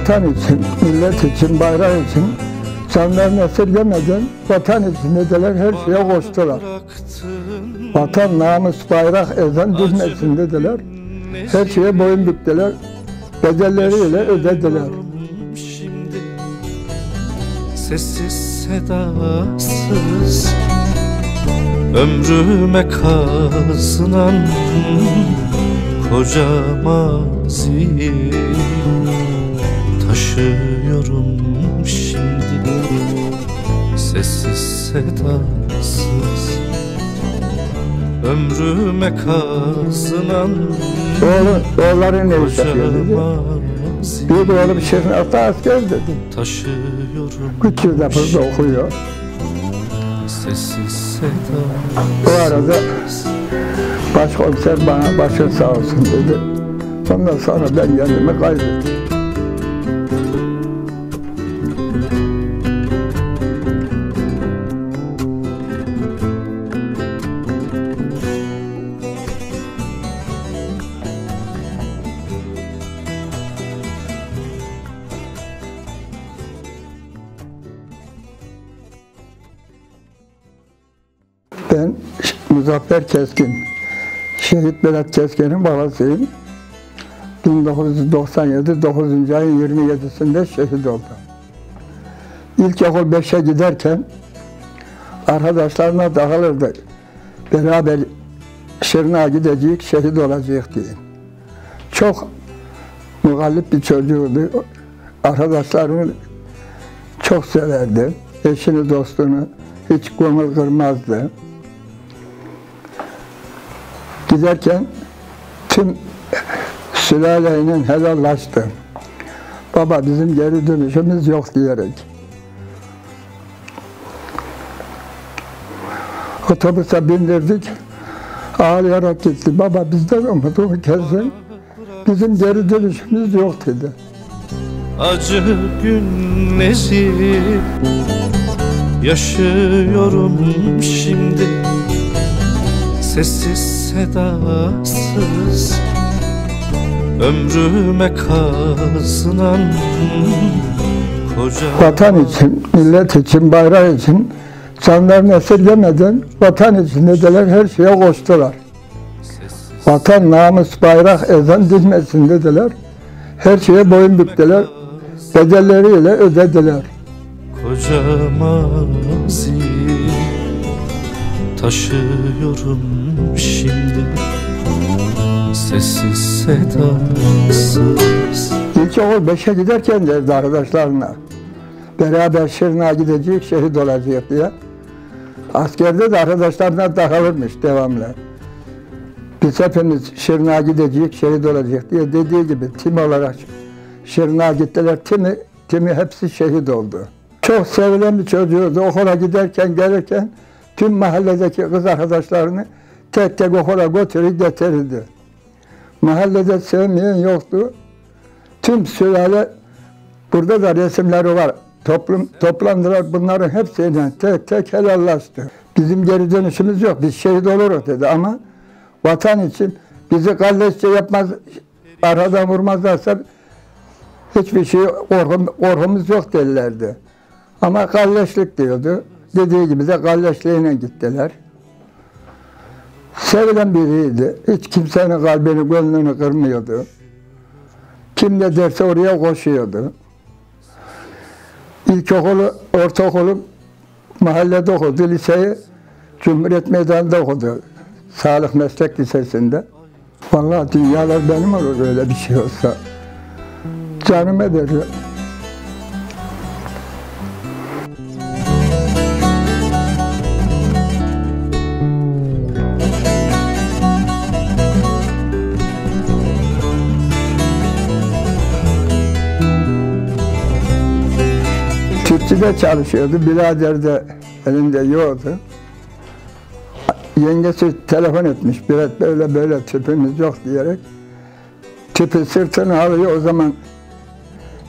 Vatan için, millet için, bayrak için canlarını esirgemeden vatan için dediler, her şeye koştular. Vatan, namus, bayrak, ezan düşmesin dediler. Her şeye boyun büktüler. Bedelleriyle ödediler. Şimdi sessiz sedasız Ömrüme kazınan koca maziyi Taşıyorum şimdi sessiz sedasız Ömrüme kazınan Oğlu, oğulları ne iş koca yapıyor dedi. Bir de oğlum Şırnak'ta asker dedi. Taşıyorum Üç yılda burada okuyor. sessiz Bu sedasız arada başkomiser bana başın sağ olsun dedi. Ondan sonra ben kendimi kaybettim. Ben Muzaffer Keskin, Şehit Berat Keskin'in babasıyım. 1997 9. ayın 27'sinde şehit oldum. İlkokul 5'e giderken arkadaşlarına dağılırdı. Beraber Şırnak'a gidecek, şehit olacak diye. Çok mugallip bir çocuğuydu. Arkadaşlarını çok severdi. Eşini, dostunu hiç gönül kırmazdı. Giderken tüm sülaleyle helallaştı. Baba bizim geri dönüşümüz yok diyerek. Otobüse bindirdik. Ağlayarak gitti. Baba bizden umudumu kesin. Bizim geri dönüşümüz yok dedi. acı günleri yaşıyorum şimdi sessiz sedasız ömrüme kazınan koca Vatan için, millet için, bayrak için canlarını esirgemeden vatan için dediler, her şeye koştular. Vatan, namus, bayrak, ezan düşmesin dediler. Her şeye boyun büktüler. Bedelleriyle ödediler. koca mazi taşıyorum şimdi sessiz sedasız İlkokul 5'e giderken derdi arkadaşlarına. Beraber Şırnak'a gidecek, şehit olacak diye. Askerde de arkadaşlarına takılırmış devamlı. Biz hepimiz Şırnak'a gidecek, şehit olacak diye dediği gibi tim olarak Şırnak'a gittiler. Timi, timi hepsi şehit oldu. Çok sevilen bir çocuğuydu. Okula giderken gelirken tüm mahalledeki kız arkadaşlarını tek tek okula götürüp getirirdi. Mahallede sevmeyen yoktu. Tüm sülale burada da resimleri var. Toplum, toplandılar bunların hepsiyle tek tek helallaştı. Bizim geri dönüşümüz yok. Biz şehit oluruz dedi ama vatan için bizi kalleşçe yapmaz, aradan vurmazlarsa hiçbir şey korkum, korkumuz yok derlerdi. Ama kalleşlik diyordu. Dediği gibi de kalleşliğine gittiler. Sevilen biriydi. Hiç kimsenin kalbini, gönlünü kırmıyordu. Kim ne derse oraya koşuyordu. İlkokulu, ortaokulu mahallede okudu. Liseyi Cumhuriyet Meydanı'nda okudu. Sağlık Meslek Lisesi'nde. Vallahi dünyalar benim olur öyle bir şey olsa. Canım eder. Tüpçüde çalışıyordu. Birader de elinde yoğurdu. Yengesi telefon etmiş. Biraz böyle böyle tüpümüz yok diyerek. Tüpü sırtını alıyor. O zaman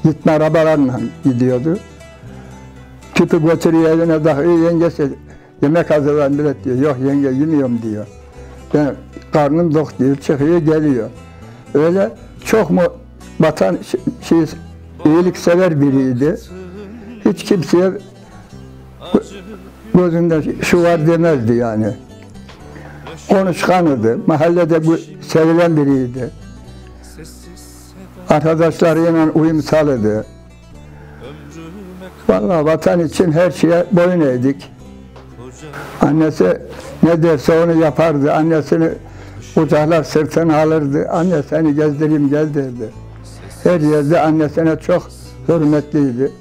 gitme arabalarla gidiyordu. Tüpü götürüyor eline takıyor. Yengesi yemek hazırlan bilet diyor. Yok yenge yemiyorum diyor. Ben karnım tok diyor. Çıkıyor geliyor. Öyle çok mu vatan ş- şey, iyiliksever biriydi. Hiç kimseye gözünde şu var demezdi yani. Konuşkanıydı. Mahallede bu sevilen biriydi. Arkadaşlarıyla uyum sağladı. Vallahi vatan için her şeye boyun eğdik. Annesi ne derse onu yapardı. Annesini kucaklar sırtına alırdı. Anne seni gezdireyim gel derdi. Her yerde annesine çok hürmetliydi.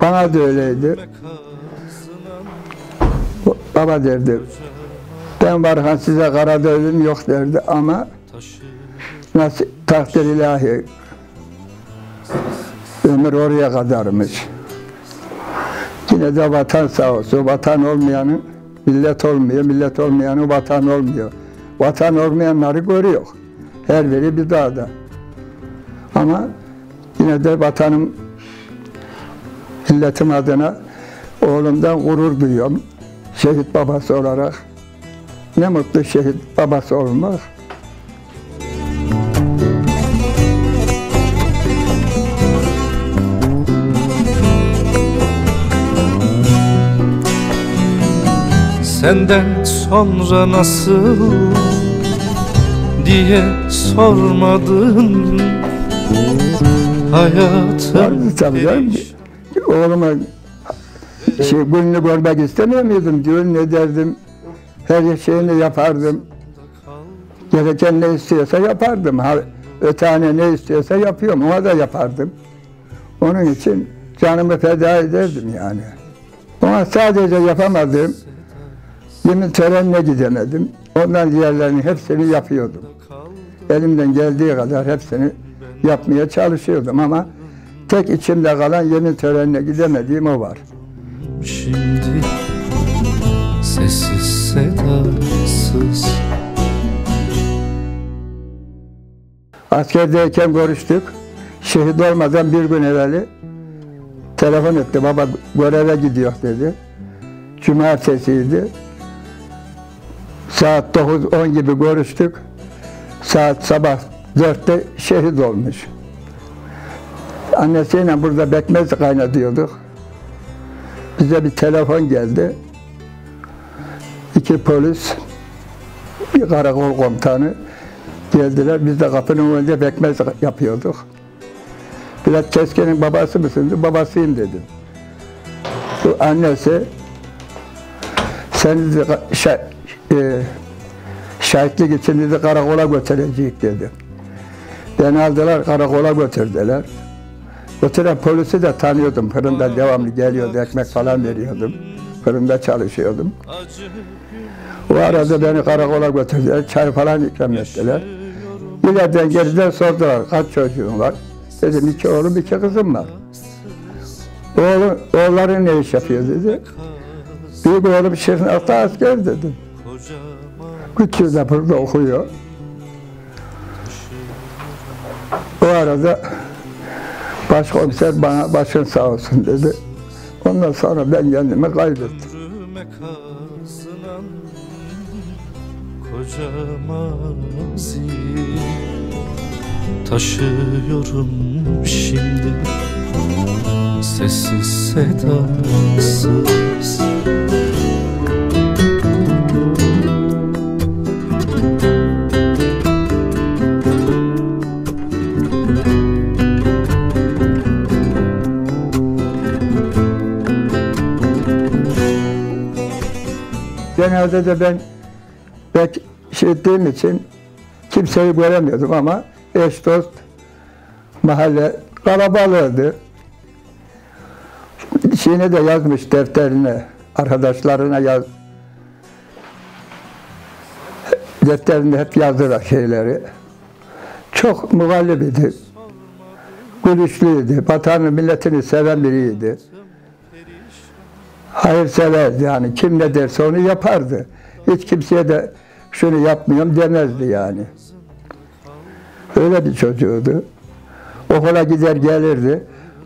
Bana da öyleydi. Baba derdi. Ben varken size karada ölüm yok derdi ama nasıl takdir ilahi ömür oraya kadarmış. Yine de vatan sağ olsun. Vatan olmayanın millet olmuyor, millet olmayanın vatan olmuyor. Vatan olmayanları görüyor. Her biri bir dağda. Ama yine de vatanım, milletim adına oğlumdan gurur duyuyorum. Şehit babası olarak. Ne mutlu şehit babası olmak. Senden sonra nasıl diye sormadın Hayatım Vardı tabii canım. Oğluma şey, gününü görmek istemiyor muydum? Düğün ederdim. Her şeyini yapardım. Gereken ne istiyorsa yapardım. Ha, ötane ne istiyorsa yapıyorum. Ona da yapardım. Onun için canımı feda ederdim yani. Ama sadece yapamadım. Yemin törenine gidemedim. Ondan diğerlerinin hepsini yapıyordum. Elimden geldiği kadar hepsini yapmaya çalışıyordum ama tek içimde kalan yemin törenine gidemediğim o var. Şimdi sessiz sedasız Askerdeyken görüştük. Şehit olmadan bir gün evveli telefon etti. Baba göreve gidiyor dedi. Cumartesiydi. Saat 9-10 gibi görüştük. Saat sabah 4'te şehit olmuş. Annesiyle burada bekmez kaynatıyorduk. Bize bir telefon geldi. İki polis, bir karakol komutanı geldiler. Biz de kapının önünde bekmez yapıyorduk. Biraz Keskin'in babası mısın? Babasıyım dedim. Bu annesi seni dedi, şa- e, şahitlik için karakola götürecek dedi. Beni aldılar karakola götürdüler. Götüren polisi de tanıyordum. Fırında devamlı geliyordu. Ekmek falan veriyordum. Fırında çalışıyordum. O arada beni karakola götürdüler. Çay falan ikram ettiler. İleriden geriden sordular kaç çocuğun var. Dedim iki oğlum iki kızım var. Oğlum, oğulların ne iş yapıyor dedi. Büyük oğlum Şırnak'ta asker dedim. Küçüğü de burada okuyor. O arada başkomiser bana başın sağ olsun dedi. Ondan sonra ben kendimi kaybettim. zil Taşıyorum şimdi sessiz sedasız Genelde de ben pek şey için kimseyi göremiyordum ama eş dost mahalle kalabalığıydı. Şeyine de yazmış defterine, arkadaşlarına yaz. Defterinde hep yazdılar şeyleri. Çok mugallibiydi. Gülüşlüydü. Vatanı, milletini seven biriydi hayırseverdi yani kim ne derse onu yapardı. Hiç kimseye de şunu yapmıyorum demezdi yani. Öyle bir çocuğuydu. Okula gider gelirdi.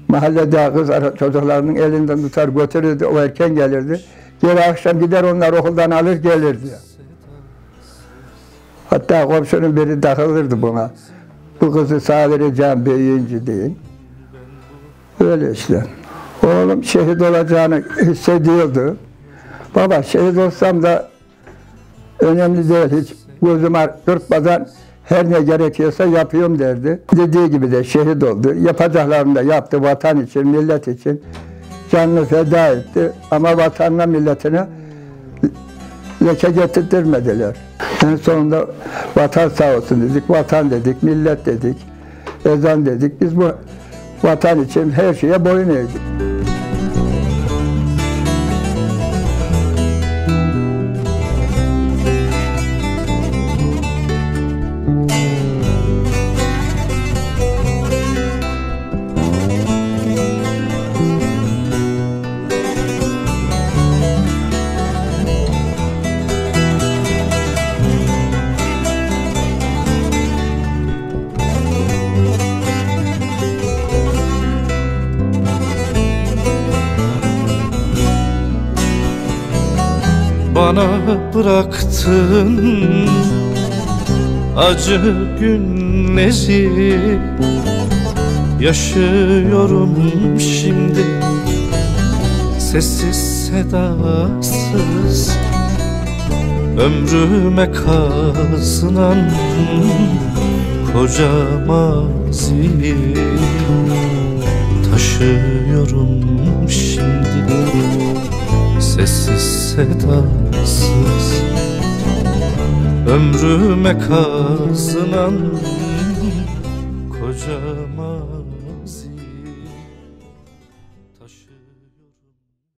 Mahallede kız çocuklarının elinden tutar götürürdü. O erken gelirdi. Geri akşam gider onlar okuldan alır gelirdi. Hatta komşunun biri takılırdı buna. Bu kızı sağ vereceğim büyüyünce deyin. Öyle işte. Oğlum şehit olacağını hissediyordu. Baba şehit olsam da önemli değil hiç gözüme kırpmadan her ne gerekiyorsa yapıyorum derdi. Dediği gibi de şehit oldu. Yapacaklarını da yaptı vatan için, millet için. Canını feda etti ama vatanına, milletine leke getirtmediler. En sonunda vatan sağ olsun dedik, vatan dedik, millet dedik, ezan dedik. Biz bu vatan için her şeye boyun eğdik. Bana bıraktın. Acı günleri Yaşıyorum şimdi. Sessiz sedasız Ömrüme kazınan koca maziyi Taşıyorum şimdi sessiz sedasız. Ömrüme kazınan koca maziyi